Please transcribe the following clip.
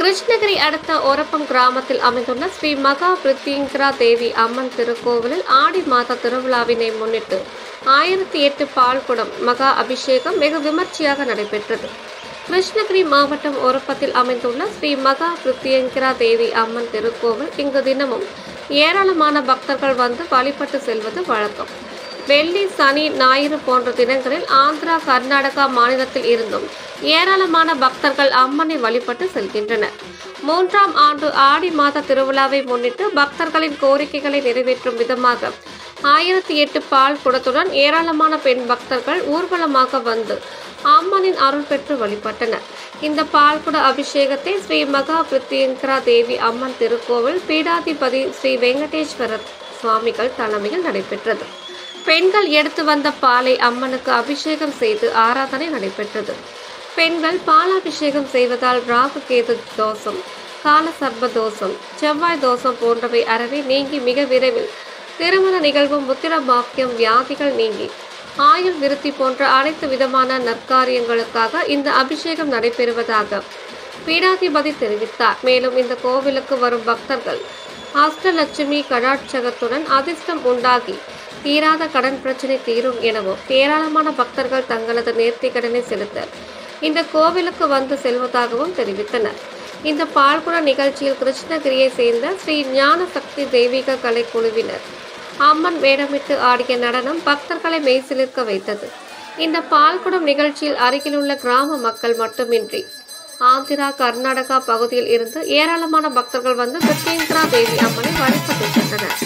கிருஷ்ணகிரி அடுத்த ஒரப்பம் கிராமத்தில் அமைந்துள்ள ஸ்ரீ மகா பிரித்திங்கரா தேவி அம்மன் திருக்கோவிலில் ஆடி மாத திருவிழாவினை முன்னிட்டு ஆயிரத்தி எட்டு பால்குடம் மகா அபிஷேகம் வெகு விமர்சையாக நடைபெற்றது. கிருஷ்ணகிரி மாவட்டம் ஒரப்பத்தில் அமைந்துள்ள ஸ்ரீ மகா பிரித்தியங்கரா தேவி அம்மன் திருக்கோவில் இங்கு தினமும் ஏராளமான பக்தர்கள் வந்து வழிபட்டு செல்வது வழக்கம். வெள்ளி சனி ஞாயிறு போன்ற தினங்களில் ஆந்திரா கர்நாடகா மாநிலத்தில் இருந்தும் ஏராளமான பக்தர்கள் அம்மனை வழிபட்டு செல்கின்றனர். மூன்றாம் ஆண்டு ஆடி மாத திருவிழாவை முன்னிட்டு பக்தர்களின் கோரிக்கைகளை நிறைவேற்றும் விதமாக ஆயிரத்தி எட்டு பால் குடத்துடன் ஏராளமான பெண் பக்தர்கள் ஊர்வலமாக வந்து அம்மனின் அருள் பெற்று வழிபட்டனர். இந்த பால்குட அபிஷேகத்தை ஸ்ரீ மகா பிரித்தியங்கரா தேவி அம்மன் திருக்கோவில் பீடாதிபதி ஸ்ரீ வெங்கடேஸ்வரர் சுவாமிகள் தலைமையில் நடைபெற்றது. பெண்கள் எடுத்து வந்த பாலை அம்மனுக்கு அபிஷேகம் செய்து ஆராதனை நடைபெற்றது. பெண்கள் பாலாபிஷேகம் செய்வதால் ராகு கேது தோஷம் கால சர்ப தோஷம் செவ்வாய் தோஷம் போன்றவை அறவே நீங்கி மிக விரைவில் திருமண நிகழ்வும் முத்திர பாக்கியம் வியாதிகள் நீங்கி ஆயுள் விருத்தி போன்ற அனைத்து விதமான நற்காரியங்களுக்காக இந்த அபிஷேகம் நடைபெறுவதாக பீடாதிபதி தெரிவித்தார். மேலும் இந்த கோவிலுக்கு வரும் பக்தர்கள் அஷ்டலட்சுமி கடாட்சகத்துடன் அதிர்ஷ்டம் உண்டாகி தீராத கடன் பிரச்சனை தீரும் எனவும் ஏராளமான பக்தர்கள் தங்களது நேர்த்தி கடனை செலுத்த இந்த கோவிலுக்கு வந்து செல்வதாகவும் தெரிவித்தனர். இந்த பால்குட நிகழ்ச்சியில் கிருஷ்ணகிரியை சேர்ந்த ஸ்ரீ ஞான சக்தி தெய்வீக கலை குழுவினர் அம்மன் வேடமிட்டு ஆடிய நடனம் பக்தர்களை மெய்சிலிருக்க வைத்தது. இந்த பால்குடம் நிகழ்ச்சியில் அருகிலுள்ள கிராம மக்கள் மட்டுமின்றி ஆந்திரா கர்நாடகா பகுதியில் இருந்து ஏராளமான பக்தர்கள் வந்து கிருஷ்ணேந்திரா தேவி அம்மனை வழிபட்டு சென்றனர்.